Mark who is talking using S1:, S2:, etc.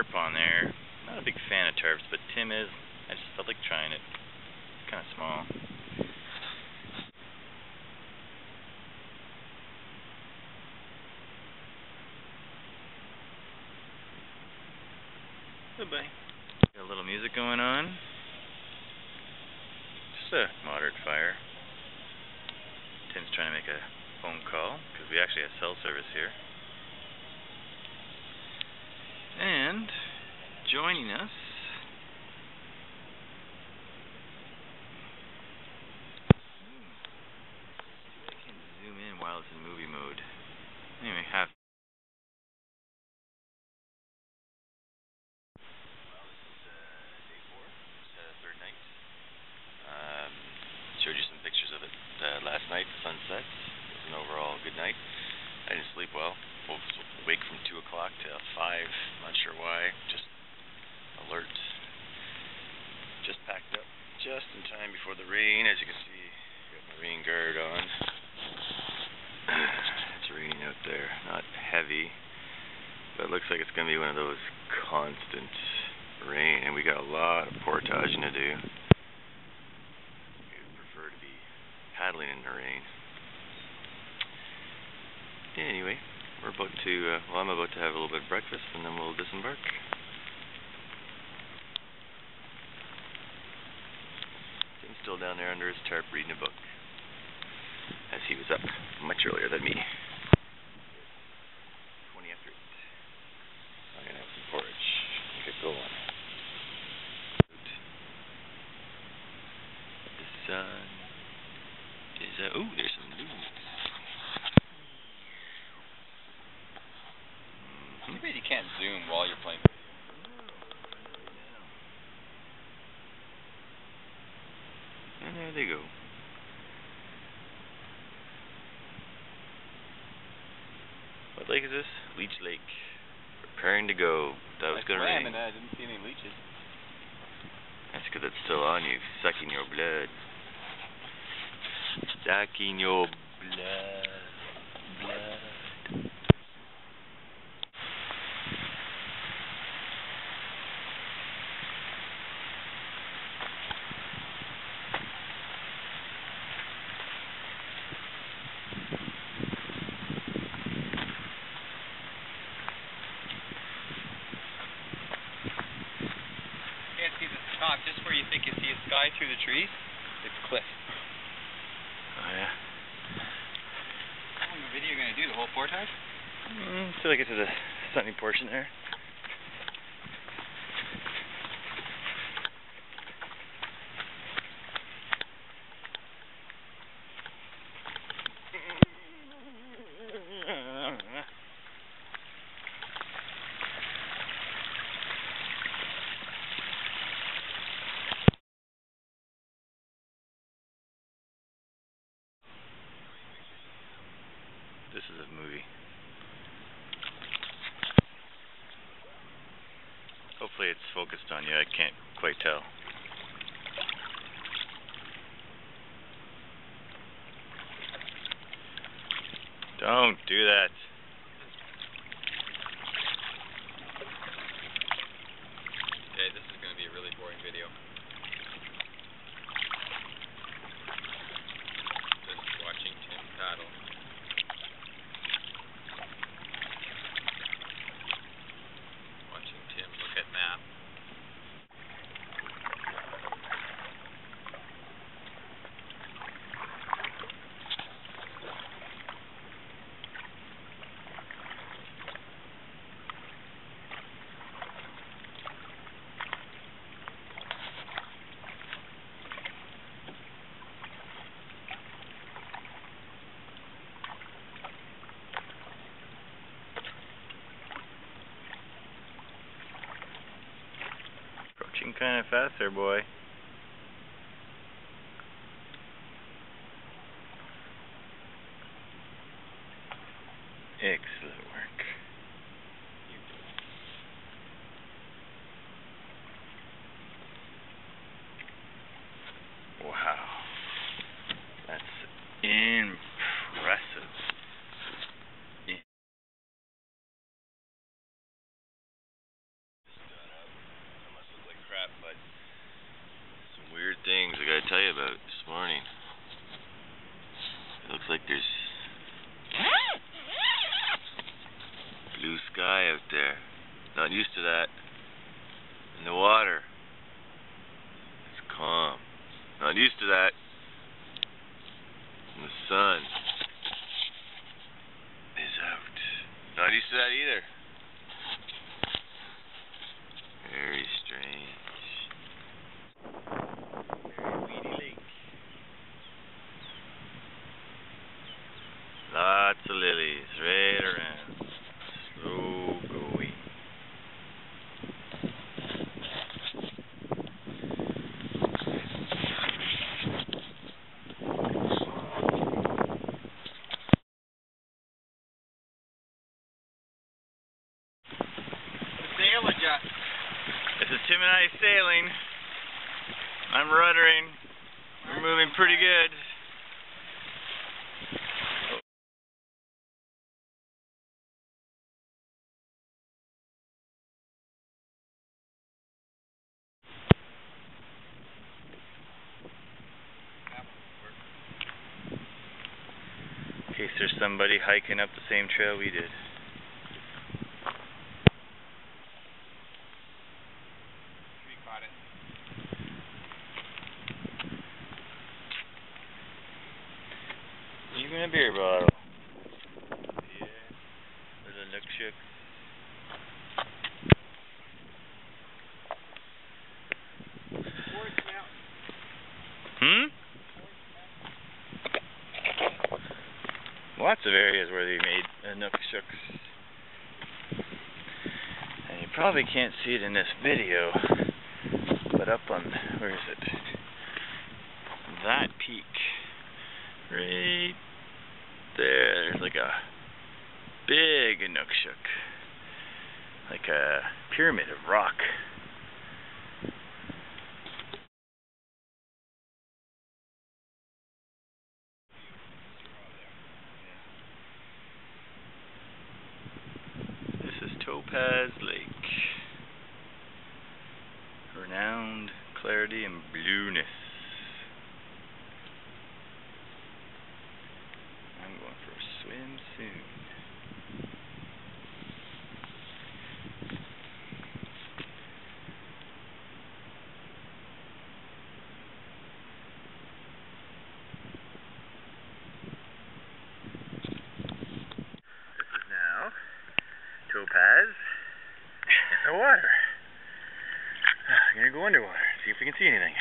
S1: tarp on there. Not a big fan of tarps, but Tim is. I just felt like trying it. Kind of small. Bye-bye. Got a little music going on. Just a moderate fire. Tim's trying to make a phone call because we actually have cell service here. And joining us I can zoom in while it's in movie mode. Anyway. Um, showed you some pictures of it uh, last night, the sunsets. It was an overall good night. I didn't sleep well. Woke, awake from 2 o'clock to 5. Not sure why. Just alert. Just packed up just in time before the rain. As you can see, got my rain guard on. it's raining out there. Not heavy, but it looks like it's going to be one of those constant rain. And we got a lot of portaging to do. We prefer to be paddling in the rain. Anyway, we're about to, uh, well, I'm about to have a little bit of breakfast and then we'll disembark. Tim's still down there under his tarp reading a book, as he was up much earlier than me. 20 after 8. I'm going to have some porridge get going. Sun is, uh, ooh, there's some loons.
S2: Too bad you can't zoom while you're playing.
S1: And there they go. What lake is this? Leech Lake. Preparing to go. That was
S2: I
S1: gonna rain.
S2: and I didn't see any leeches.
S1: That's That's 'cause it's still on you, sucking your blood. Sucking your. Blood.
S2: You can't see the top, just where you think you see a sky through the trees, it's cliff.
S1: Oh yeah.
S2: How long a video are you gonna do? The whole portage?
S1: Mm, till I get to the sunny portion there. Is a movie. Hopefully it's focused on you. I can't quite tell. Don't do that.
S2: Okay, this is gonna be a really boring video. Just watching Tim paddle.
S1: Kind of fast there, boy. Excellent work. Wow. That's in like there's blue sky out there. Not used to that. And the water. It's calm. Not used to that. And the sun is out. Not used to that either. Very strange. Very weedy lake. Lots of lilies right around. Slow going.
S2: Sail adjust.
S1: This sailing. I'm ruddering. We're moving pretty good. In case there's somebody hiking up the same trail we did.
S2: We caught it.
S1: A beer bottle. Yeah. Nook shook. Hmm? Lots of areas where they made uh, nook shooks. And you probably can't see it in this video, but up on, where is it? That peak. Right there, there's like a big Inukshuk. Like a pyramid of rock. This is Topaz Lake. Renowned clarity and blueness. I'm going for a swim soon. This is now Topaz in water. Ah, I'm gonna go underwater, see if we can see anything.